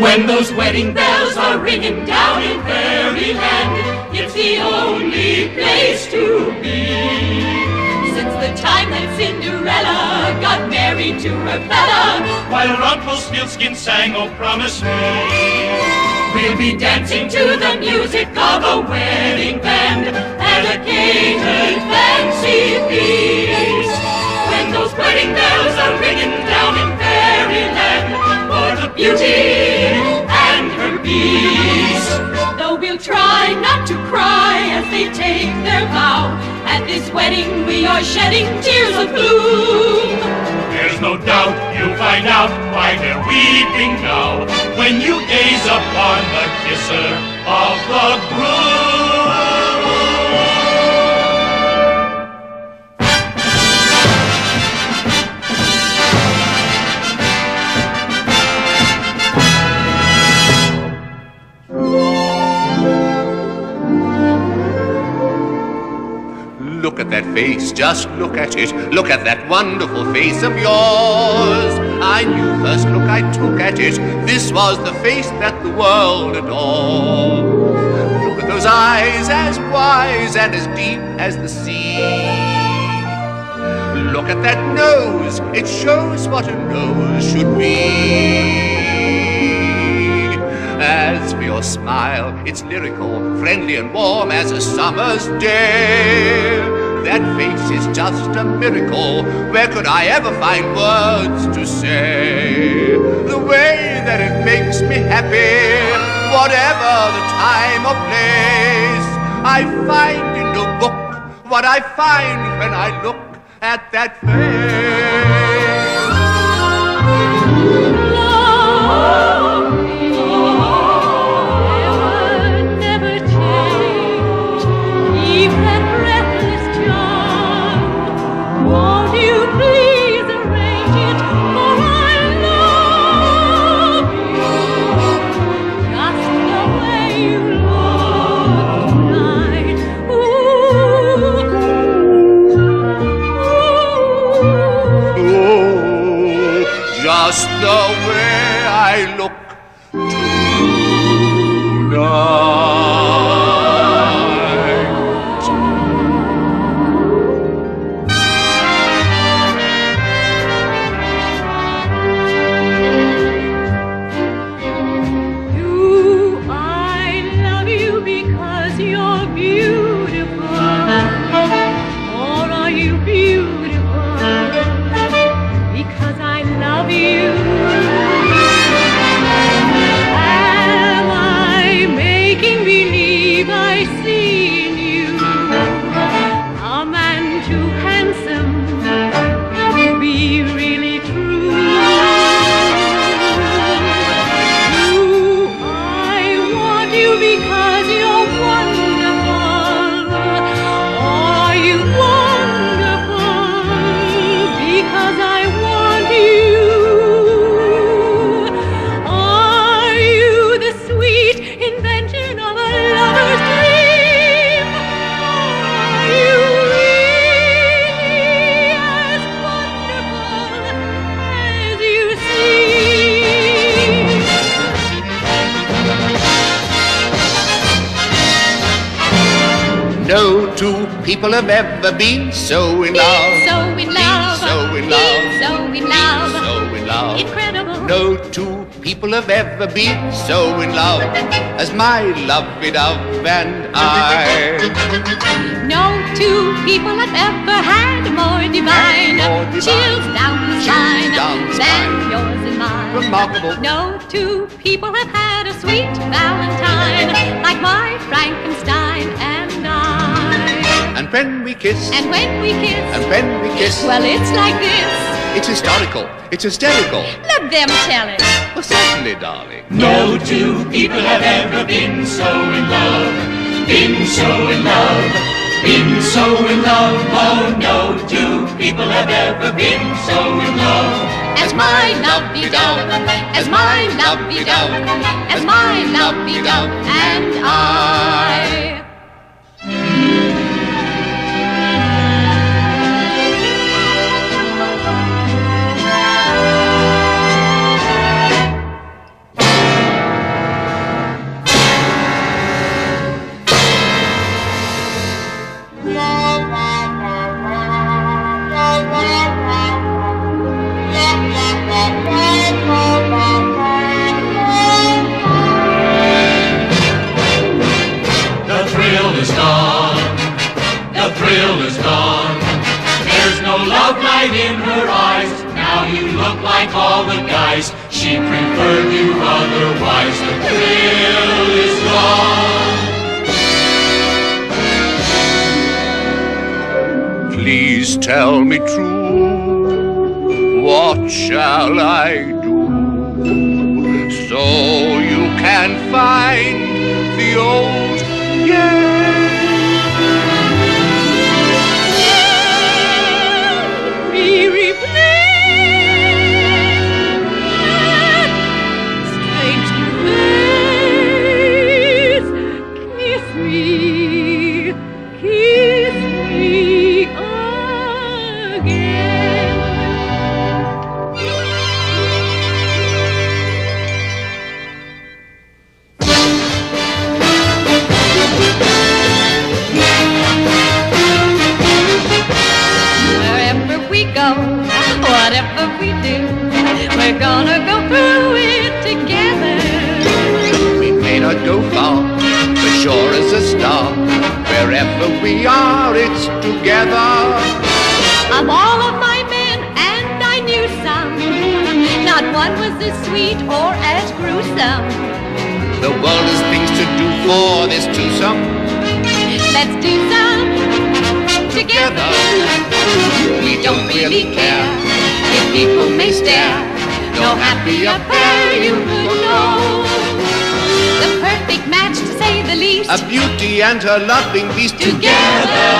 When those wedding bells are ringing down in fairyland, it's the only place to be. Since the time that Cinderella got married to her fella, While Rumpelstiltskin sang, oh promise me. we'll be dancing to the music of a wedding band try not to cry as they take their vow, at this wedding we are shedding tears of gloom. There's no doubt you'll find out why they're weeping now when you gaze upon the kisser of the groom. Look at that face, just look at it. Look at that wonderful face of yours. I knew first look I took at it. This was the face that the world adored. Look at those eyes, as wise and as deep as the sea. Look at that nose, it shows what a nose should be. Smile, it's lyrical, friendly and warm as a summer's day. That face is just a miracle. Where could I ever find words to say? The way that it makes me happy, whatever the time or place, I find in no book what I find when I look at that face. Just the way I look tonight. People have ever been so in love. so in love, so in love. so in love, So in love. incredible. No two people have ever been so in love as my lovey dove and I. No two people have ever had more divine, More divine. chills down the spine than yours and mine. Remarkable. No two people have had a sweet Valentine like my Frankenstein and when we kiss, And when we kiss, and when we kiss, well, it's like this. it's historical, it's hysterical. Let them tell it. Well, certainly, darling. No two people have ever been so in love, been so in love, been so in love. Oh, no two people have ever been so in love. As my lovey-dove, as my lovey-dove, as my lovey-dove and guys. She preferred you otherwise. The thrill is gone. Please tell me true. What shall I whatever we do, we're gonna go through it together. We may not go far, but sure as a star. Wherever we are, it's together. Of all of my men, and I knew some, not one was as sweet or as gruesome. The world has things to do for this twosome. Let's do some together. We don't really care people may stare. No happier pair you could know. The perfect match to say the least. A beauty and her loving beast together.